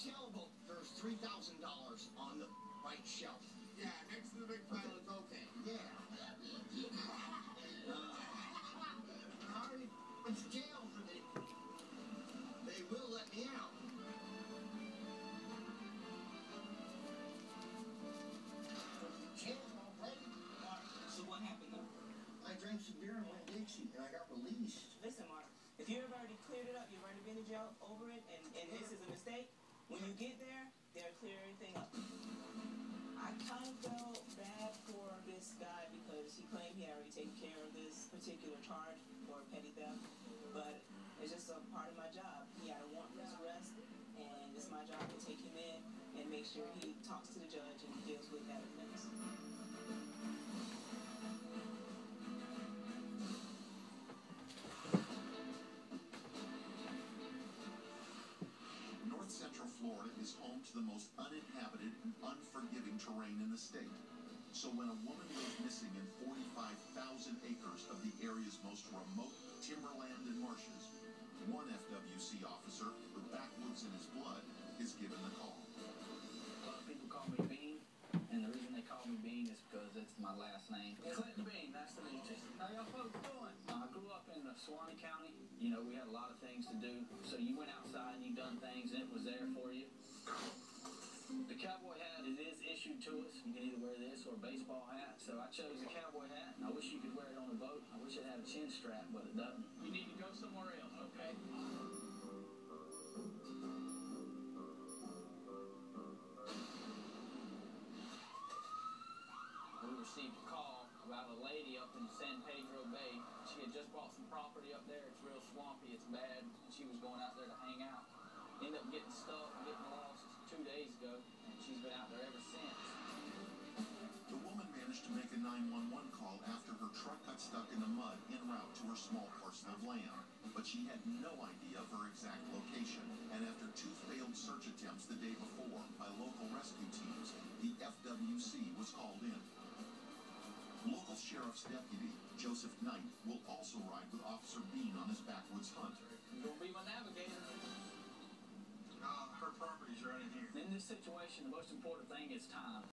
There's $3,000 on the right shelf. Yeah, next to the big pile of cocaine. Yeah. uh, I went to jail for the... They will let me out. So what happened though? I drank some beer and went Dixie, and I got released. Listen, Mark, if you've already cleared it up, you've already been in jail over it, and, and this is a mistake, when you get there, they'll clear everything up. I kind of felt bad for this guy because he claimed he already taken care of this particular charge for petty theft, but it's just a part of my job. He had a warrant for his arrest, and it's my job to take him in and make sure he talks to is home to the most uninhabited and unforgiving terrain in the state. So when a woman goes missing in 45,000 acres of the area's most remote timberland and marshes, one FWC officer with backwoods in his blood is given the call. A lot of people call me Bean, and the reason they call me Bean is because it's my last name. Clinton Bean, nice to meet you. How y'all folks doing? I grew up in Suwannee County. You know, we had a lot of things to do. So you went outside and you done things, and it was there for you. The cowboy hat it is issued to us. You can either wear this or a baseball hat. So I chose a cowboy hat. I wish you could wear it on a boat. I wish it had a chin strap, but it doesn't. You need to go somewhere else, okay? we received a call about a lady up in San Pedro Bay. She had just bought some property up there. It's real swampy. It's bad. She was going out there to hang out. Ended up getting stuck, getting lost two days ago, truck got stuck in the mud en route to her small parcel of land. But she had no idea of her exact location. And after two failed search attempts the day before by local rescue teams, the FWC was called in. Local sheriff's deputy, Joseph Knight, will also ride with Officer Bean on his backwoods hunt. You'll be my navigator. Uh, her property's right in here. In this situation, the most important thing is time.